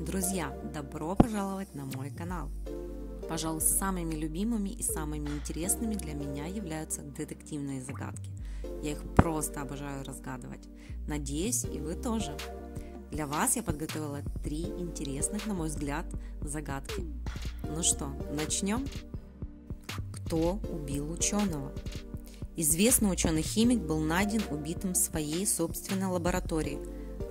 Друзья, добро пожаловать на мой канал! Пожалуй, самыми любимыми и самыми интересными для меня являются детективные загадки. Я их просто обожаю разгадывать. Надеюсь, и вы тоже. Для вас я подготовила три интересных, на мой взгляд, загадки. Ну что, начнем? Кто убил ученого? Известный ученый-химик был найден убитым в своей собственной лаборатории.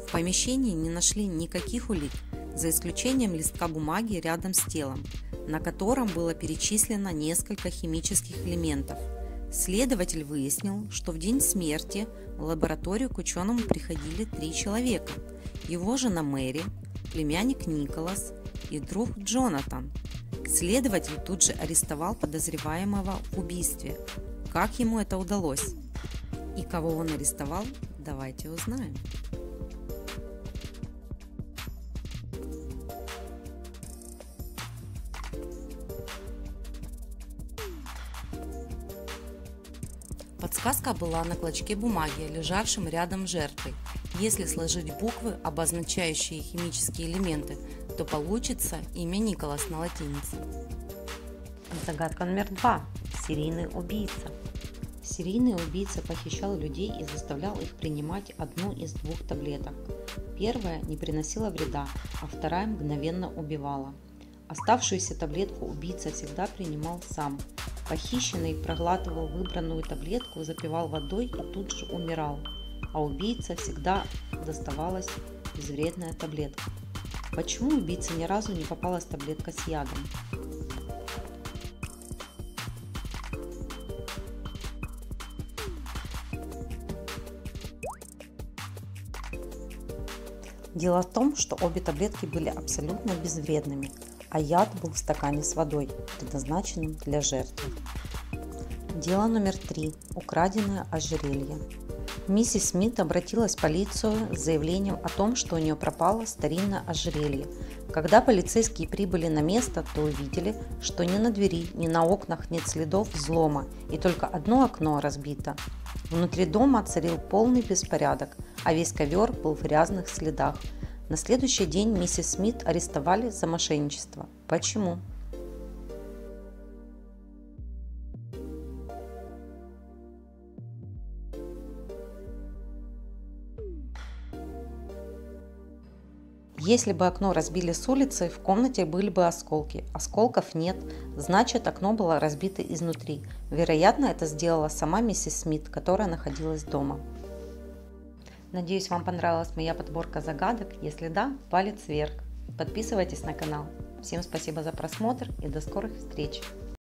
В помещении не нашли никаких улик, за исключением листка бумаги рядом с телом, на котором было перечислено несколько химических элементов. Следователь выяснил, что в день смерти в лабораторию к ученому приходили три человека. Его жена Мэри, племянник Николас и друг Джонатан. Следователь тут же арестовал подозреваемого в убийстве. Как ему это удалось? И кого он арестовал, давайте узнаем. Подсказка была на клочке бумаги, лежавшем рядом с жертвой. Если сложить буквы, обозначающие химические элементы, то получится имя Николас на латинице. Загадка номер два. Серийный убийца. Серийный убийца похищал людей и заставлял их принимать одну из двух таблеток. Первая не приносила вреда, а вторая мгновенно убивала. Оставшуюся таблетку убийца всегда принимал сам. Похищенный проглатывал выбранную таблетку, запивал водой и тут же умирал. А убийца всегда доставалась безвредная таблетка. Почему убийце ни разу не попалась таблетка с ядом? Дело в том, что обе таблетки были абсолютно безвредными, а яд был в стакане с водой, предназначенным для жертвы. Дело номер три. Украденное ожерелье. Миссис Смит обратилась в полицию с заявлением о том, что у нее пропало старинное ожерелье. Когда полицейские прибыли на место, то увидели, что ни на двери, ни на окнах нет следов взлома, и только одно окно разбито. Внутри дома царил полный беспорядок, а весь ковер был в грязных следах – на следующий день миссис Смит арестовали за мошенничество. Почему? Если бы окно разбили с улицы, в комнате были бы осколки. Осколков нет, значит окно было разбито изнутри. Вероятно, это сделала сама миссис Смит, которая находилась дома. Надеюсь, вам понравилась моя подборка загадок. Если да, палец вверх. Подписывайтесь на канал. Всем спасибо за просмотр и до скорых встреч!